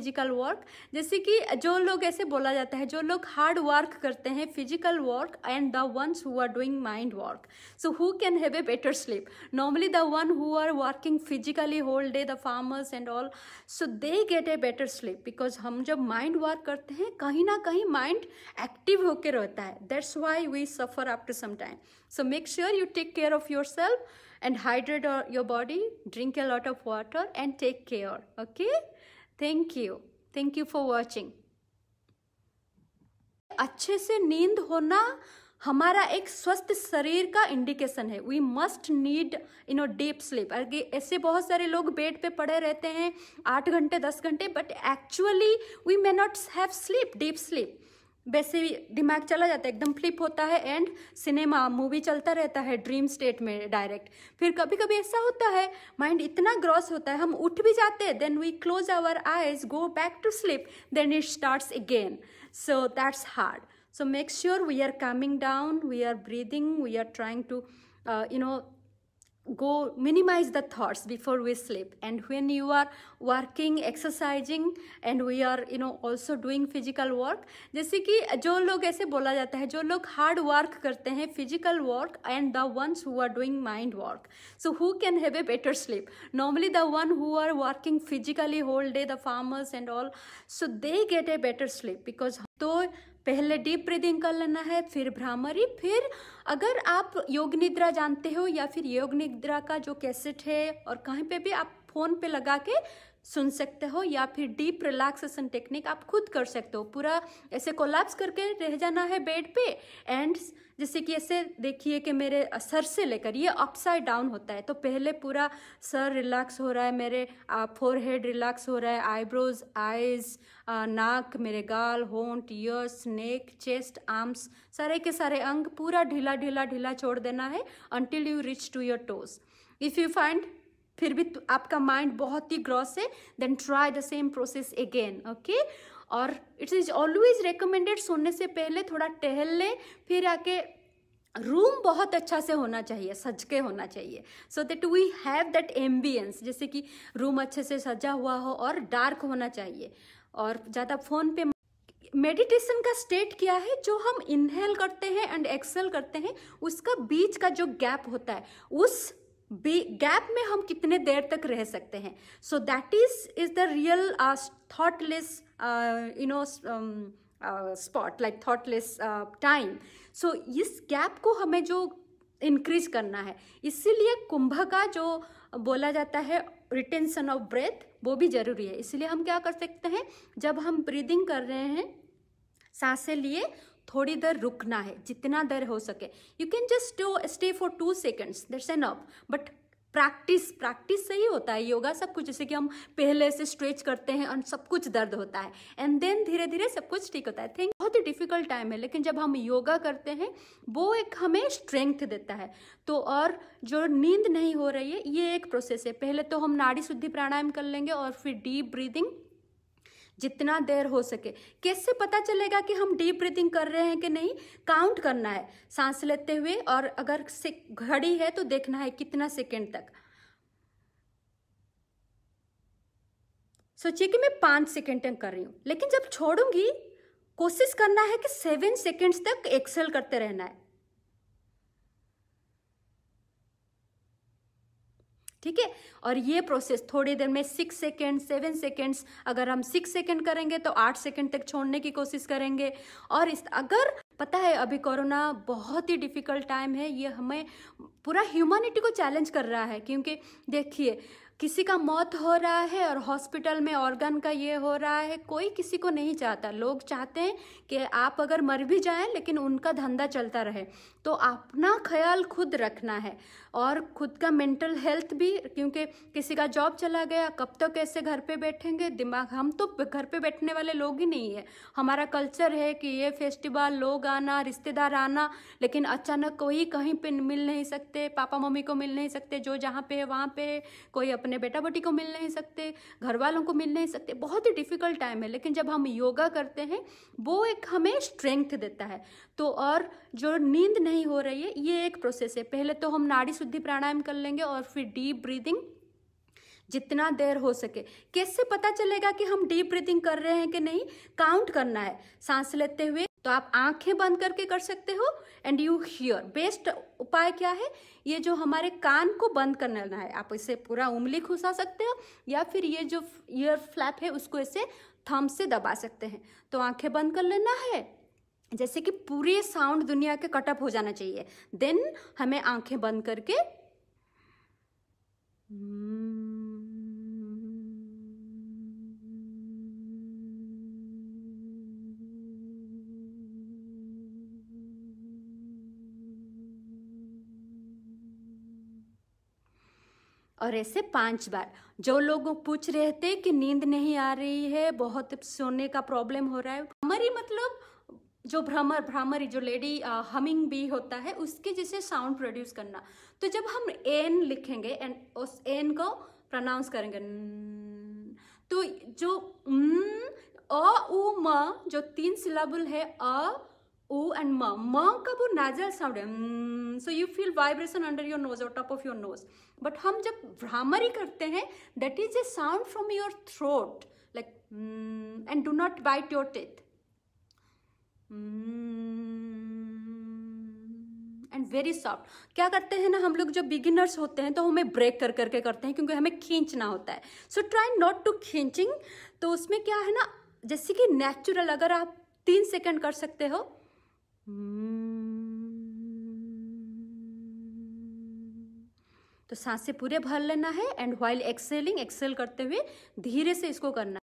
Physical work जैसे कि जो लोग ऐसे बोला जाता है, जो लोग हार्ड वर्क करते हैं physical work and the ones who are doing mind work so who can have a better sleep normally the one who are working physically whole day the farmers and all so they get a better sleep because हम जब mind work करते हैं, कहीं ना कहीं mind active होकर रहता है. That's why we suffer after some time so make sure you take care of your self and hydrate your body, drink a lot of water and take care, okay? Thank you thank you for watching अच्छे से नींद होना हमारा एक स्वस्थ शरीर का indication है. We must need you know deep sleep ऐसे बहुत सारे लोग बेड पे पड़े रहते हैं, आठ घंटे, दस घंटे but actually we may not have sleep deep sleep वैसे दिमाग चला जाता है, एकदम फ्लिप होता है एंड सिनेमा मूवी चलता रहता है ड्रीम स्टेट में डायरेक्ट फिर कभी कभी ऐसा होता है माइंड इतना ग्रॉस होता है, हम उठ भी जाते हैं then we close our eyes go back to sleep then it starts again so that's hard so make sure we are coming down we are breathing we are trying to you know go minimize the thoughts before we sleep and when you are working exercising and we are you know also doing physical work जैसे कि जो लोग ऐसे बोला जाता है जो लोग हार्ड वर्क करते हैं physical work and the ones who are doing mind work so who can have a better sleep normally the one who are working physically whole day the farmers and all so they get a better sleep because तो पहले deep breathing कर लेना है, फिर भ्रामरी, फिर अगर आप योग निद्रा जानते हो या फिर योग निद्रा का जो कैसेट है और कहीं पे भी आप फ़ोन पे लगा के सुन सकते हो या फिर डीप रिलैक्सेशन टेक्निक आप खुद कर सकते हो। पूरा ऐसे कोलैप्स करके रह जाना है बेड पे एंड जैसे कि ऐसे देखिए कि मेरे सर से लेकर ये अपसाइड डाउन होता है। तो पहले पूरा सर रिलैक्स हो रहा है, मेरे फोर हेड रिलैक्स हो रहा है आईब्रोज आइज़ नाक, मेरे गाल होंठ ईयर्स नेक चेस्ट आर्म्स सारे के सारे अंग पूरा ढीला ढीला ढीला छोड़ देना है until you reach to your toes if you find फिर भी आपका माइंड बहुत ही ग्रॉस है then try the same process again okay और इट्स इज़ ऑलवेज रिकमेंडेड सोने से पहले थोड़ा टहल लें, फिर आके रूम बहुत अच्छा से होना चाहिए सज के होना चाहिए। So that we have that ambience जैसे कि रूम अच्छे से सजा हुआ हो और डार्क होना चाहिए। और ज़्यादा फ़ोन पे मेडिटेशन का स्टेट क्या है, जो हम इनहेल करते हैं एंड एक्सेल करते हैं, उसका बीच का जो गैप होता है, उस गैप में हम कितने देर तक रह सकते हैं? So that is is the real thoughtless you know spot like thoughtless time so इस गैप को हमें जो इंक्रीज करना है, इसीलिए कुंभ का जो बोला जाता है रिटेंशन ऑफ़ ब्रेथ वो भी ज़रूरी है। इसलिए हम क्या कर सकते हैं, जब हम ब्रीदिंग कर रहे हैं, साँसें लिए थोड़ी देर रुकना है, जितना देर हो सके। You can just stay for two seconds that's enough but practice practice से ही होता है, योगा सब कुछ, जैसे कि हम पहले से स्ट्रेच करते हैं और सब कुछ दर्द होता है। एंड देन धीरे धीरे सब कुछ ठीक होता है। थिंक बहुत ही डिफ़िकल्ट टाइम है, लेकिन जब हम योगा करते हैं, वो एक हमें स्ट्रेंथ देता है। तो और जो नींद नहीं हो रही है, ये एक प्रोसेस है। पहले तो हम नाड़ी शुद्धि प्राणायाम कर लेंगे और फिर डीप ब्रीदिंग जितना देर हो सके। कैसे पता चलेगा कि हम डीप ब्रीथिंग कर रहे हैं कि नहीं? काउंट करना है। सांस लेते हुए और अगर से घड़ी है तो देखना है कितना सेकेंड तक। सोचिए कि मैं पाँच सेकेंड तक कर रही हूँ। लेकिन जब छोड़ूँगी, कोशिश करना है कि सेवन सेकेंड्स तक एक्सेल करते रहना है। ठीक है? और ये प्रोसेस थोड़ी देर में सिक्स सेकेंड सेवन सेकेंड्स अगर हम सिक्स सेकेंड करेंगे तो आठ सेकेंड तक छोड़ने की कोशिश करेंगे। और इस, अगर, पता है, अभी कोरोना बहुत ही डिफ़िकल्ट टाइम है, ये हमें पूरा ह्यूमैनिटी को चैलेंज कर रहा है, क्योंकि देखिए किसी का मौत हो रहा है और हॉस्पिटल में ऑर्गन का ये हो रहा है, कोई किसी को नहीं चाहता। लोग चाहते हैं कि आप अगर मर भी जाएँ, लेकिन उनका धंधा चलता रहे। तो अपना ख्याल खुद रखना है और खुद का मेंटल हेल्थ भी, क्योंकि किसी का जॉब चला गया, कब तक तो कैसे घर पे बैठेंगे? दिमाग, हम तो घर पे बैठने वाले लोग ही नहीं है। हमारा कल्चर है कि ये फेस्टिवल लोग आना, रिश्तेदार आना, लेकिन अचानक कोई कहीं पर मिल नहीं सकते पापा मम्मी को मिल नहीं सकते, जो जहाँ पे है, वहाँ पे कोई अपने बेटा बेटी को मिल नहीं सकते घर वालों को मिल नहीं सकते, बहुत ही डिफ़िकल्ट टाइम है। लेकिन जब हम योगा करते हैं, वो एक हमें स्ट्रेंथ देता है। तो और जो नींद नहीं हो रही है, ये एक प्रोसेस है। पहले तो हम नाड़ी शुद्धि प्राणायाम कर लेंगे और फिर डीप ब्रीदिंग जितना देर हो सके। कैसे पता चलेगा कि हम डीप ब्रीथिंग कर रहे हैं कि नहीं? काउंट करना है। सांस लेते हुए तो आप आँखें बंद करके कर सकते हो एंड यू हियर बेस्ट उपाय क्या है? ये जो हमारे कान को बंद करना है, आप इसे पूरा उंगली खुशा सकते हो, या फिर ये जो ईयर फ्लैप है, उसको इसे थम से दबा सकते हैं। तो आँखें बंद कर लेना है। जैसे कि पूरे साउंड दुनिया के कटअप हो जाना चाहिए। देन हमें आँखें बंद करके और ऐसे पाँच बार। जो लोग पूछ रहे थे कि नींद नहीं आ रही है, बहुत सोने का प्रॉब्लम हो रहा है। हमारी मतलब जो भ्रमर, भ्रामरी, जो लेडी हमिंग बी होता है, उसके जैसे साउंड प्रोड्यूस करना। तो जब हम एन लिखेंगे एंड उस एन को प्रोनाउंस करेंगे तो जो अ, उ, म, जो तीन सिलाबल है, अ उ एंड म म का वो नाजल साउंड है so you feel vibration under your nose और top of your nose but हम जब भ्रामरी करते हैं that is a sound from your throat like and do not bite your teeth and very soft क्या करते हैं ना, हम लोग जो बिगिनर्स होते हैं तो हमें ब्रेक कर करके करते हैं, क्योंकि हमें खींचना होता है। सो ट्राई नॉट टू खींचिंग तो उसमें क्या है ना, जैसे कि नेचुरल अगर आप तीन सेकंड कर सकते हो तो साँसें पूरे भर लेना है एंड वाइल एक्सेलिंग एक्सेल करते हुए धीरे से इसको करना